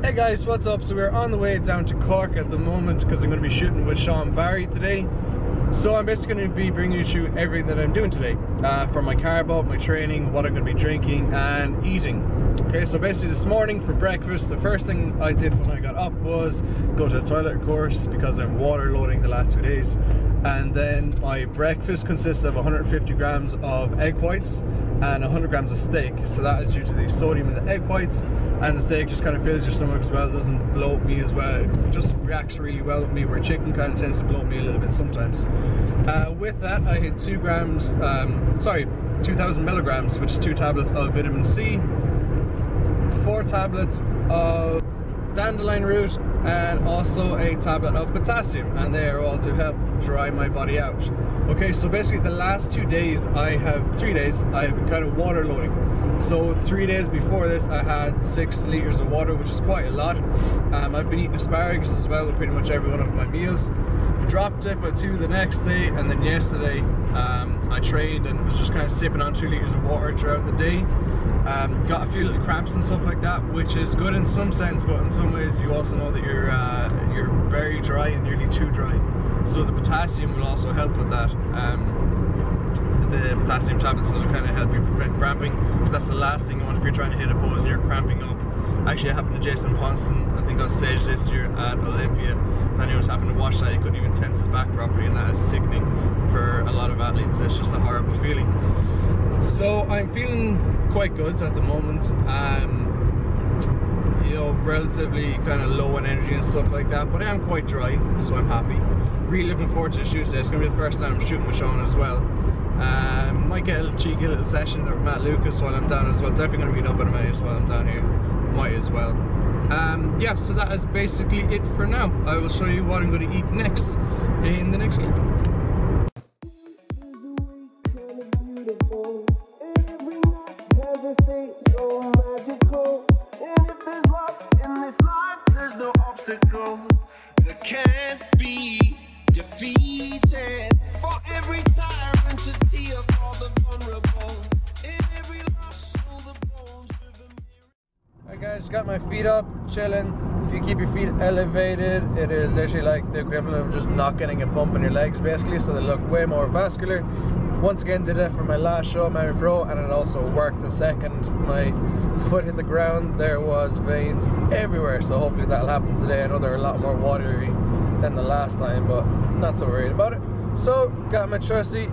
Hey guys, what's up? So we're on the way down to Cork at the moment because I'm going to be shooting with Sean Barry today. So I'm basically going to be bringing you through everything that I'm doing today. Uh, from my carb up, my training, what I'm going to be drinking and eating. Okay, so basically this morning for breakfast, the first thing I did when I got up was go to the toilet of course because I'm water loading the last two days. And then my breakfast consists of 150 grams of egg whites and 100 grams of steak. So that is due to the sodium in the egg whites and the steak just kind of fills your stomach as well, it doesn't bloat me as well, it just reacts really well with me where chicken kind of tends to bloat me a little bit sometimes. Uh, with that I hit 2 grams, um, sorry, 2000 milligrams which is 2 tablets of vitamin C, 4 tablets of dandelion root and also a tablet of potassium and they are all to help dry my body out. Okay so basically the last two days I have three days I have been kind of water loading. So three days before this I had six liters of water which is quite a lot. Um, I've been eating asparagus as well pretty much every one of my meals. Dropped it by two the next day and then yesterday um, I trained and was just kind of sipping on two liters of water throughout the day um, got a few little cramps and stuff like that, which is good in some sense, but in some ways you also know that you're uh, you're very dry and nearly too dry. So the potassium will also help with that. Um, the potassium tablets will kind of help you prevent cramping, because that's the last thing you want if you're trying to hit a pose and you're cramping up. Actually, it happened to Jason Ponston, I think on stage this year at Olympia. If anyone's happened to watch that, he couldn't even tense his back properly, and that is sickening for a lot of athletes. It's just a horrible feeling. So I'm feeling quite good at the moment. Um, you know, relatively kind of low on energy and stuff like that, but I am quite dry, so I'm happy. Really looking forward to the shoot today. It's going to be the first time I'm shooting with Sean as well. Um, might get a cheeky little session with Matt Lucas while I'm down as well. Definitely going to be up at Emmaus while I'm down here. Might as well. Um, yeah, so that is basically it for now. I will show you what I'm going to eat next in the next clip. Guys, got my feet up, chilling. If you keep your feet elevated, it is literally like the equivalent of just not getting a pump in your legs basically, so they look way more vascular. Once again did it for my last show Miami Pro and it also worked a second. My foot hit the ground, there was veins everywhere, so hopefully that'll happen today. I know they're a lot more watery than the last time, but not so worried about it. So, got my trusty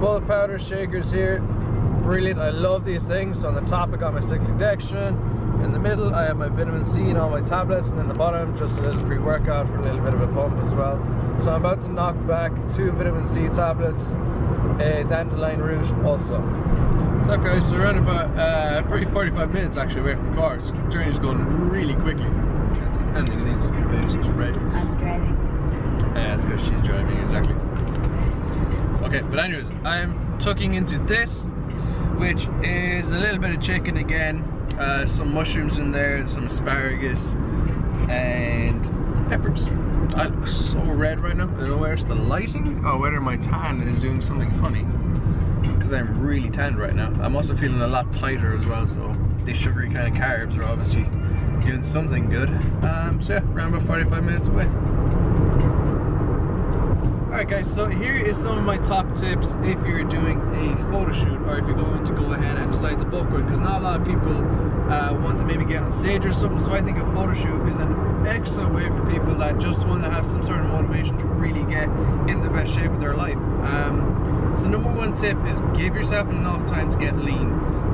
Bulk Powder shakers here. Brilliant, I love these things. So on the top I got my cyclic cyclodextrin, in the middle, I have my vitamin C and all my tablets, and then the bottom, just a little pre-workout for a little bit of a pump as well. So I'm about to knock back two vitamin C tablets, a dandelion root also. So guys, so we're around about uh, probably 45 minutes actually away from Cork. The journey's going really quickly. Can't see anything in these. It's just red. I'm driving. Yeah, it's because she's driving, exactly. Okay, but anyways, I'm tucking into this, which is a little bit of chicken again, uh, some mushrooms in there, some asparagus, and peppers. I look so red right now. I don't know where's the lighting or whether my tan is doing something funny. Because I'm really tanned right now. I'm also feeling a lot tighter as well, so these sugary kind of carbs are obviously doing something good. Um, so yeah, around about 45 minutes away. Alright guys, so here is some of my top tips if you're doing a photo shoot or if you're going to go ahead and decide to book one because not a lot of people uh, want to maybe get on stage or something so I think a photo shoot is an excellent way for people that just want to have some sort of motivation to really get in the best shape of their life. Um, so number one tip is give yourself enough time to get lean.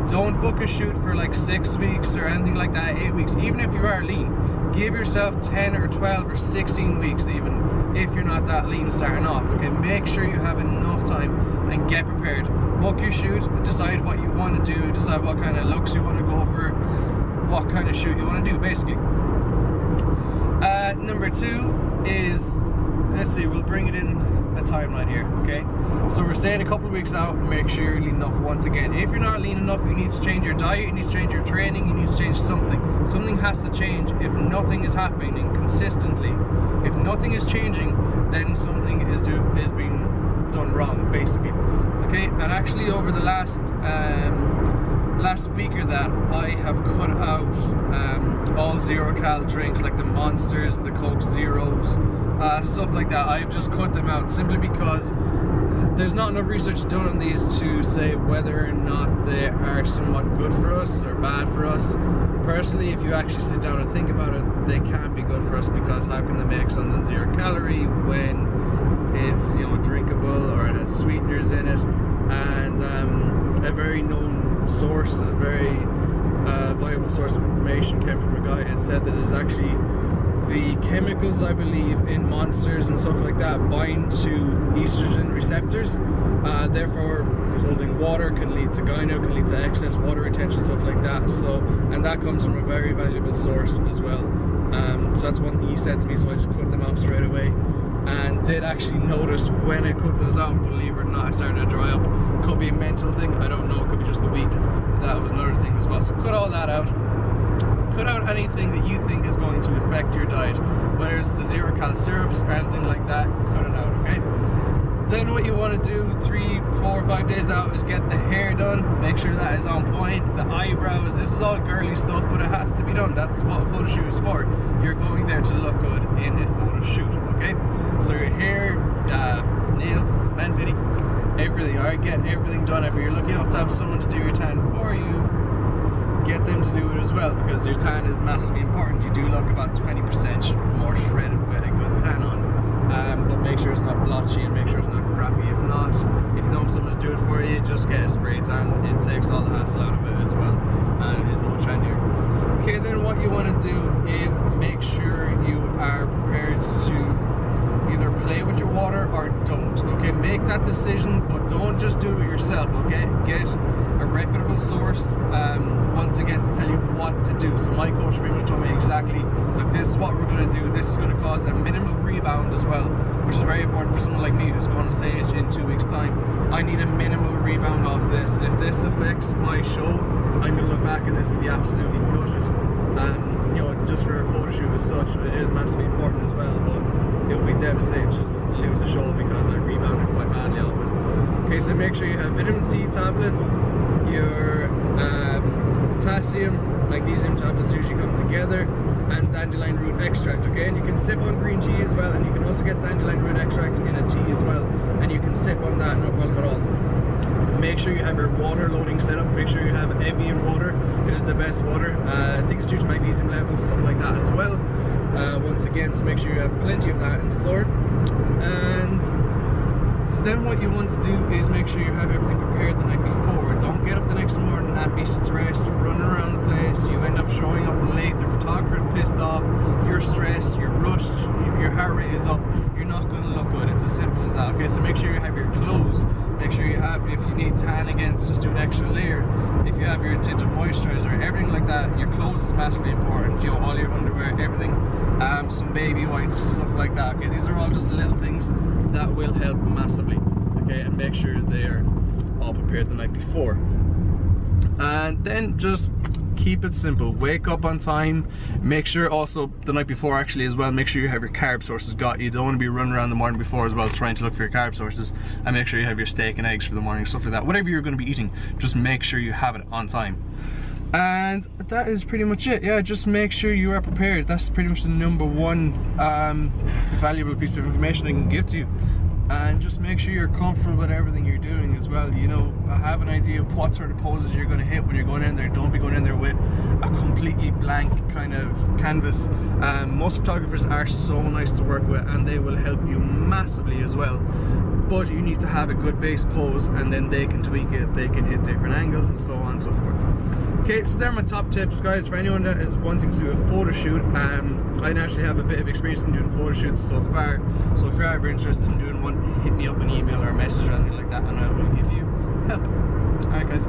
Don't book a shoot for like six weeks or anything like that, eight weeks, even if you are lean. Give yourself 10 or 12 or 16 weeks even if you're not that lean starting off. Okay, make sure you have enough time and get prepared. Book your shoot, decide what you want to do, decide what kind of looks you want to go for, what kind of shoot you want to do, basically. Uh, number two is, let's see, we'll bring it in a timeline here, okay? So we're saying a couple of weeks out, make sure you're lean enough once again. If you're not lean enough, you need to change your diet, you need to change your training, you need to change something. Something has to change if nothing is happening consistently. If nothing is changing, then something is do is being done wrong, basically. Okay, and actually over the last um, last speaker that, I have cut out um, all zero cal drinks like the Monsters, the Coke Zeros, uh, stuff like that. I've just cut them out simply because there's not enough research done on these to say whether or not they are somewhat good for us or bad for us. Personally, if you actually sit down and think about it, they can't be good for us because how can they make something zero calorie when it's you know drinkable or it has sweeteners in it and um, a very known source, a very uh, viable source of information came from a guy and said that it's actually the chemicals I believe in monsters and stuff like that bind to estrogen receptors. Uh, therefore holding water can lead to gyno can lead to excess water retention stuff like that. So and that comes from a very valuable source as well. Um, so that's one thing he said to me so I just cut them out straight away and did actually notice when I cut those out believe it or not I started to dry up. Could be a mental thing I don't know it could be just a week that was another thing as well so cut all that out Put out anything that you think is going to affect your diet, whether it's the zero cal syrups or anything like that, cut it out, okay? Then what you want to do three, four, five days out is get the hair done, make sure that is on point, the eyebrows, this is all girly stuff, but it has to be done. That's what a photo shoot is for. You're going there to look good in a photo shoot, okay? So your hair, uh, nails, men pity, everything, alright? Get everything done. If you're lucky enough to have someone to do your tan for you, get them to do it as well because your tan is massively important. You do look about 20% more shredded with a good tan on. Um, but make sure it's not blotchy and make sure it's not crappy. If not, if you don't have someone to do it for you, just get a spray tan. It takes all the hassle out of it as well and it is much handier. Okay, then what you want to do is make sure you are prepared to either play with your water or don't. Okay, make that decision, but don't just do it yourself. Okay, get a reputable source um, once again to tell you what to do. So my coach pretty much told me exactly, look, this is what we're going to do. This is going to cause a minimal rebound as well, which is very important for someone like me who's going on stage in two weeks' time. I need a minimal rebound off this. If this affects my show, I'm going to look back at this and be absolutely gutted. Um, you know, just for a photo shoot as such, it is massively important as well, but it will be devastating to lose a show because I rebounded quite badly off it. Okay, so make sure you have vitamin C tablets, your um, potassium, magnesium tablets usually come together, and dandelion root extract, okay? And you can sip on green tea as well, and you can also get dandelion root extract in a tea as well, and you can sip on that, no problem at all. Make sure you have your water loading set up, make sure you have Evian water, it is the best water. Uh, I think it's due to magnesium levels, something like that as well. Uh, once again, so make sure you have plenty of that in store. And then what you want to do is make sure you have everything prepared the night before. Don't get up the next morning and be stressed, running around the place. You end up showing up late, the photographer pissed off, you're stressed, you're rushed, your heart rate is up, you're not going to look good. It's as simple as that. Okay, so make sure you have your clothes. Make sure you have, if you need tan again, just do an extra layer. If you have your tinted moisturizer, everything like that, your clothes is massively important. You know, all your underwear, everything, um, some baby wipes, stuff like that. Okay, these are all just little things that will help massively. Okay, and make sure they are all prepared the night before. And then just keep it simple. Wake up on time. Make sure also the night before actually as well, make sure you have your carb sources got. You don't want to be running around the morning before as well trying to look for your carb sources. And make sure you have your steak and eggs for the morning, stuff like that. Whatever you're going to be eating, just make sure you have it on time. And that is pretty much it. Yeah, just make sure you are prepared. That's pretty much the number one um, valuable piece of information I can give to you. And just make sure you're comfortable with everything you're doing as well. You know have an idea of what sort of poses you're going to hit when you're going in there. Don't be going in there with a completely blank kind of canvas. Um, most photographers are so nice to work with and they will help you massively as well but you need to have a good base pose and then they can tweak it they can hit different angles and so on and so forth Okay, so they're my top tips, guys, for anyone that is wanting to do a photo shoot. Um, I actually have a bit of experience in doing photo shoots so far, so if you're ever interested in doing one, hit me up an email or a message or anything like that, and I will give you help. Alright, guys.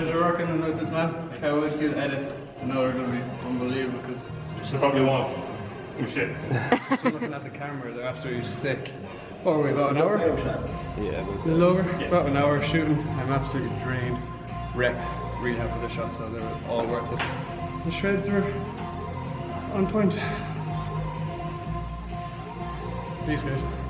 Pleasure working with this man. I can't wait to see the edits. I know they're going to be unbelievable because So probably won't. Oh shit. just from looking at the camera, they're absolutely sick. What were we, about an hour? Yeah, A little over? About an hour shooting. I'm absolutely drained, wrecked. Really happy with the shots, so they were all worth it. The shreds were on point. These guys.